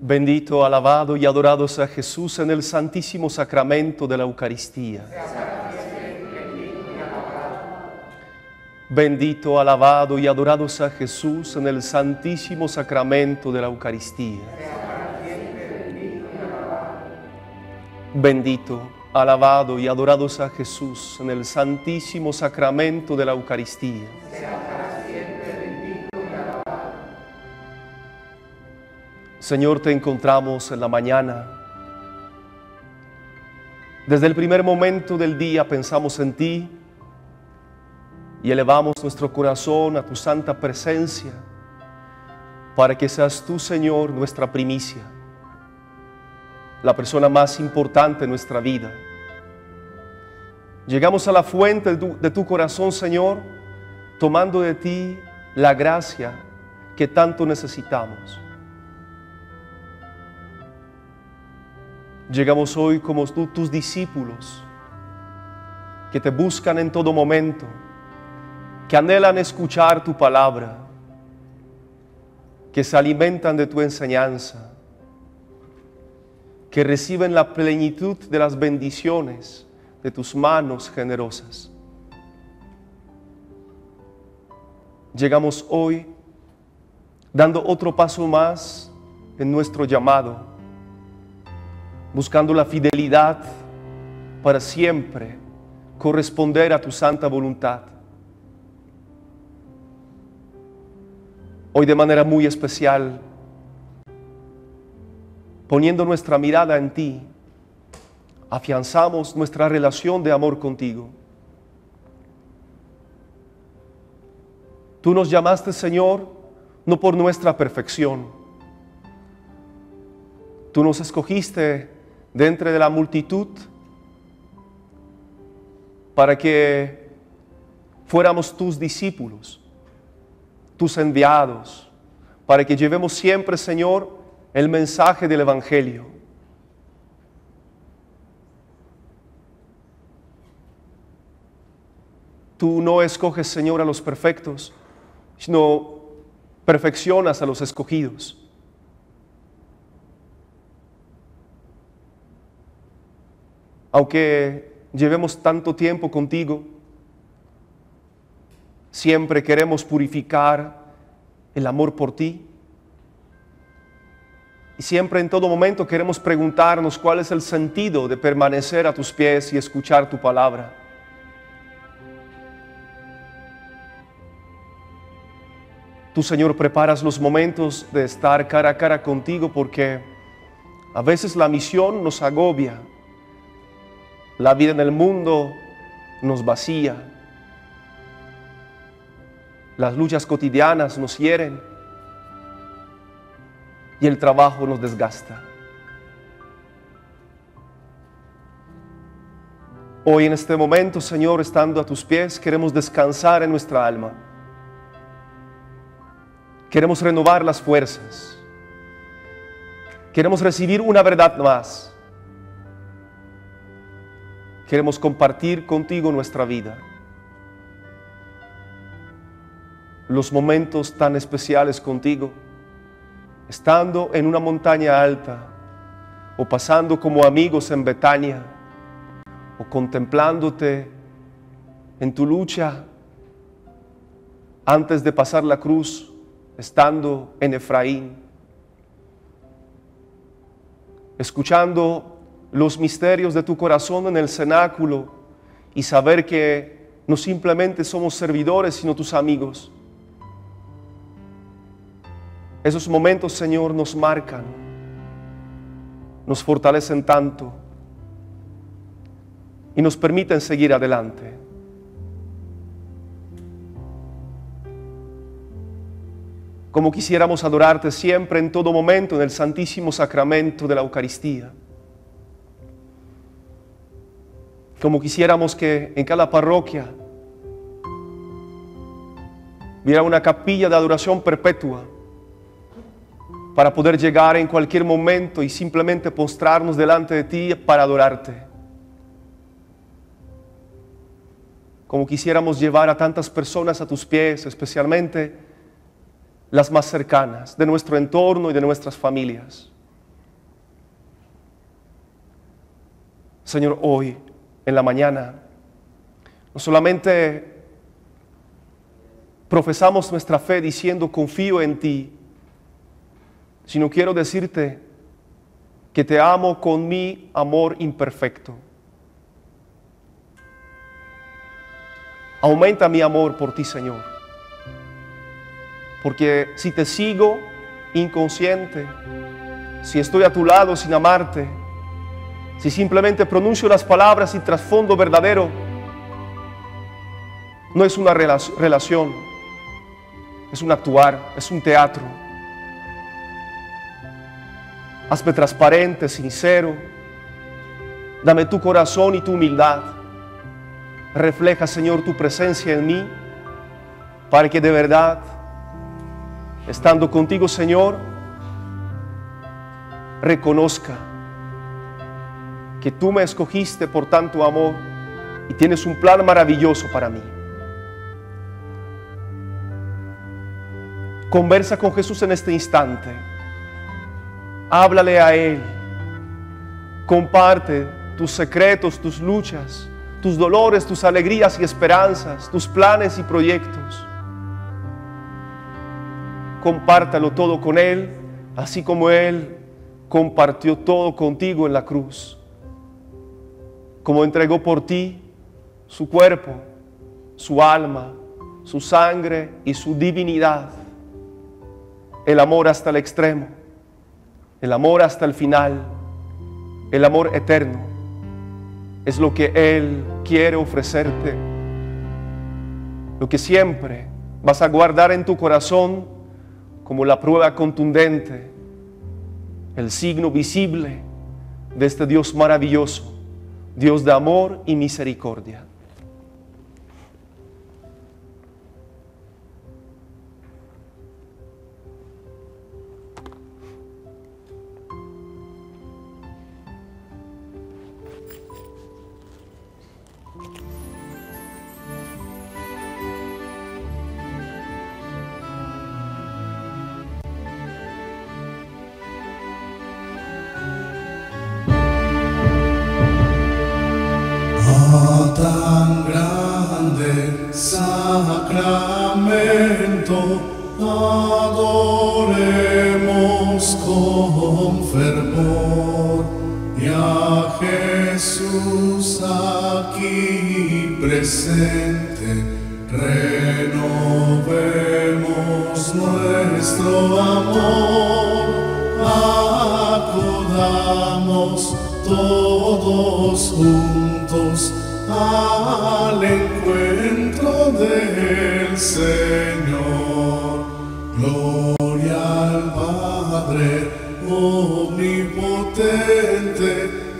Bendito, alabado y adorado sea Jesús en el santísimo sacramento de la Eucaristía. Bendito, alabado y adorado sea Jesús en el santísimo sacramento de la Eucaristía. Bendito, alabado y adorado sea Jesús en el santísimo sacramento de la Eucaristía. Señor, te encontramos en la mañana. Desde el primer momento del día pensamos en ti y elevamos nuestro corazón a tu santa presencia para que seas tú, Señor, nuestra primicia, la persona más importante en nuestra vida. Llegamos a la fuente de tu, de tu corazón, Señor, tomando de ti la gracia que tanto necesitamos. Llegamos hoy como tú, tus discípulos, que te buscan en todo momento, que anhelan escuchar tu palabra, que se alimentan de tu enseñanza, que reciben la plenitud de las bendiciones de tus manos generosas. Llegamos hoy dando otro paso más en nuestro llamado buscando la fidelidad para siempre corresponder a tu santa voluntad. Hoy de manera muy especial, poniendo nuestra mirada en ti, afianzamos nuestra relación de amor contigo. Tú nos llamaste, Señor, no por nuestra perfección. Tú nos escogiste de entre de la multitud para que fuéramos tus discípulos, tus enviados, para que llevemos siempre, Señor, el mensaje del Evangelio. Tú no escoges, Señor, a los perfectos, sino perfeccionas a los escogidos. Aunque llevemos tanto tiempo contigo, siempre queremos purificar el amor por ti. Y siempre en todo momento queremos preguntarnos cuál es el sentido de permanecer a tus pies y escuchar tu palabra. Tú, Señor, preparas los momentos de estar cara a cara contigo porque a veces la misión nos agobia, la vida en el mundo nos vacía. Las luchas cotidianas nos hieren y el trabajo nos desgasta. Hoy en este momento, Señor, estando a tus pies, queremos descansar en nuestra alma. Queremos renovar las fuerzas. Queremos recibir una verdad más Queremos compartir contigo nuestra vida. Los momentos tan especiales contigo, estando en una montaña alta o pasando como amigos en Betania o contemplándote en tu lucha antes de pasar la cruz, estando en Efraín, escuchando los misterios de tu corazón en el cenáculo y saber que no simplemente somos servidores, sino tus amigos. Esos momentos, Señor, nos marcan, nos fortalecen tanto y nos permiten seguir adelante. Como quisiéramos adorarte siempre, en todo momento, en el santísimo sacramento de la Eucaristía. como quisiéramos que en cada parroquia hubiera una capilla de adoración perpetua para poder llegar en cualquier momento y simplemente postrarnos delante de ti para adorarte. Como quisiéramos llevar a tantas personas a tus pies, especialmente las más cercanas, de nuestro entorno y de nuestras familias. Señor, hoy en la mañana, no solamente profesamos nuestra fe diciendo confío en ti, sino quiero decirte que te amo con mi amor imperfecto. Aumenta mi amor por ti, Señor. Porque si te sigo inconsciente, si estoy a tu lado sin amarte, si simplemente pronuncio las palabras sin trasfondo verdadero, no es una relación, es un actuar, es un teatro. Hazme transparente, sincero. Dame tu corazón y tu humildad. Refleja, Señor, tu presencia en mí para que de verdad, estando contigo, Señor, reconozca que tú me escogiste por tanto amor y tienes un plan maravilloso para mí. Conversa con Jesús en este instante. Háblale a Él. Comparte tus secretos, tus luchas, tus dolores, tus alegrías y esperanzas, tus planes y proyectos. Compártalo todo con Él, así como Él compartió todo contigo en la cruz. Como entregó por ti su cuerpo, su alma, su sangre y su divinidad. El amor hasta el extremo el amor hasta el final, el amor eterno, es lo que Él quiere ofrecerte, lo que siempre vas a guardar en tu corazón como la prueba contundente, el signo visible de este Dios maravilloso, Dios de amor y misericordia. adoremos con fervor. Y a Jesús aquí presente, renovemos nuestro amor. Acudamos todos juntos al encuentro del Señor. Gloria al Padre omnipotente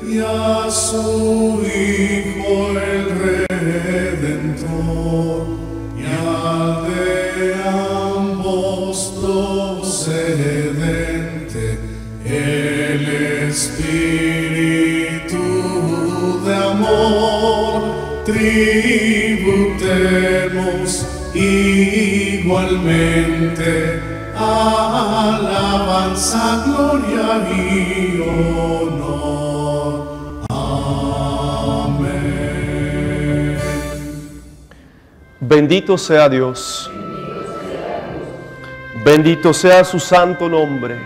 y a su Hijo el Redentor. Y al de ambos procedente, el Espíritu. Bendito sea Dios. Bendito sea su santo nombre.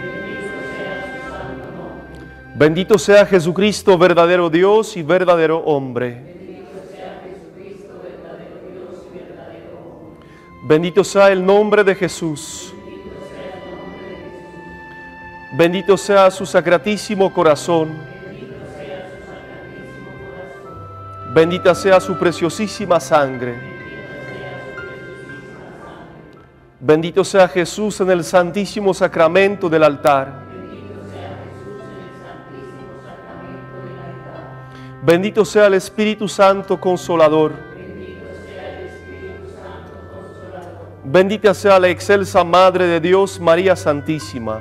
Bendito sea Jesucristo, verdadero Dios y verdadero hombre. Bendito sea el nombre de Jesús. Bendito sea su sacratísimo corazón. Bendita sea su preciosísima sangre. Bendito sea Jesús en el santísimo sacramento del altar. Bendito sea el Espíritu Santo consolador. Bendita sea la excelsa Madre de Dios, María Santísima.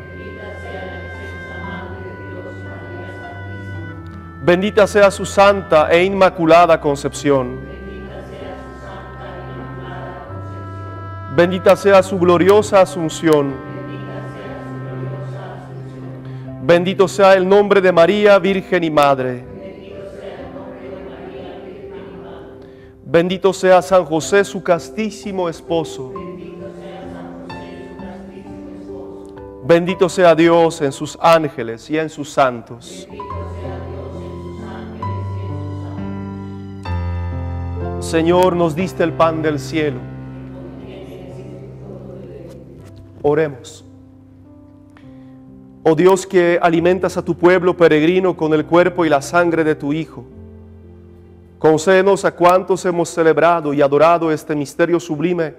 Bendita sea su santa e inmaculada concepción. Bendita sea su gloriosa asunción. Bendito sea el nombre de María, Virgen y Madre. Bendito sea San José, su castísimo esposo. Bendito sea Dios en sus ángeles y en sus santos. Señor, nos diste el pan del cielo. Oremos. Oh Dios que alimentas a tu pueblo peregrino con el cuerpo y la sangre de tu Hijo. Concédenos a cuantos hemos celebrado y adorado este misterio sublime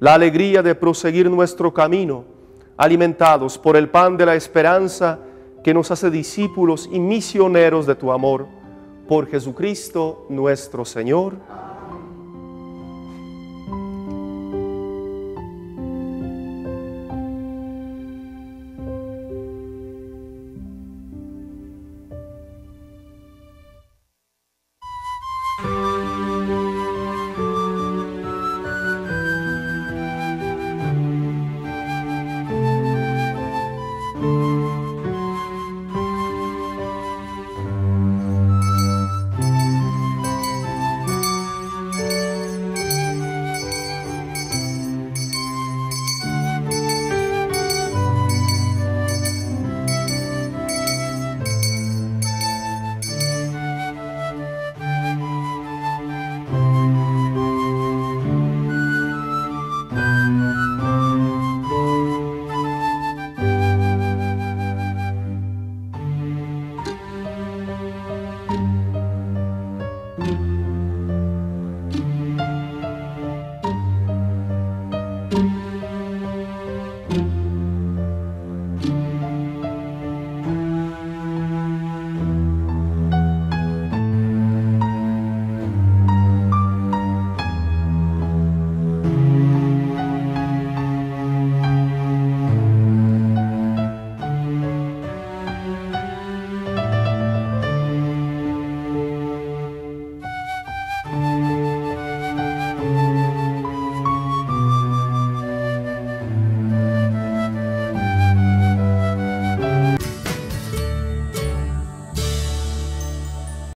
la alegría de proseguir nuestro camino, alimentados por el pan de la esperanza que nos hace discípulos y misioneros de tu amor. Por Jesucristo nuestro Señor.